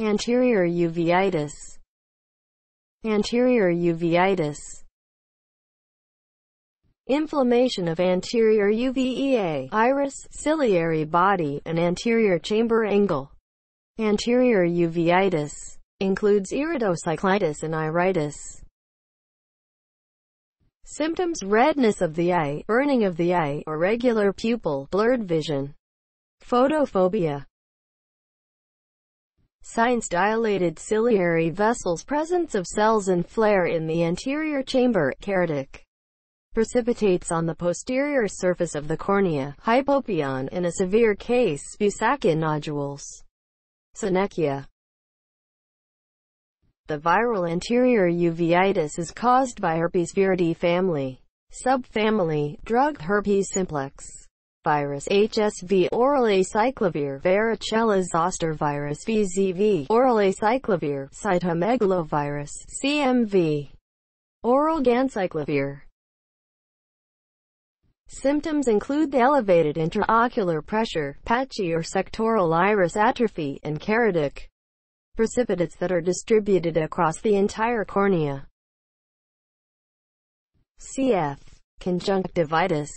Anterior uveitis. Anterior uveitis. Inflammation of anterior uvea, iris, ciliary body, and anterior chamber angle. Anterior uveitis includes iridocyclitis and iritis. Symptoms redness of the eye, burning of the eye, irregular pupil, blurred vision, photophobia. Signs dilated ciliary vessels, presence of cells and flare in the anterior chamber, keratic. Precipitates on the posterior surface of the cornea, hypopyon, in a severe case, Busacca nodules. Synechia. The viral anterior uveitis is caused by Herpesviridae family. Subfamily, drug herpes simplex. Virus HSV oral acyclovir varicella zoster virus VZV oral acyclovir cytomegalovirus CMV oral ganciclovir Symptoms include the elevated intraocular pressure, patchy or sectoral iris atrophy, and keratic precipitates that are distributed across the entire cornea. CF. Conjunctivitis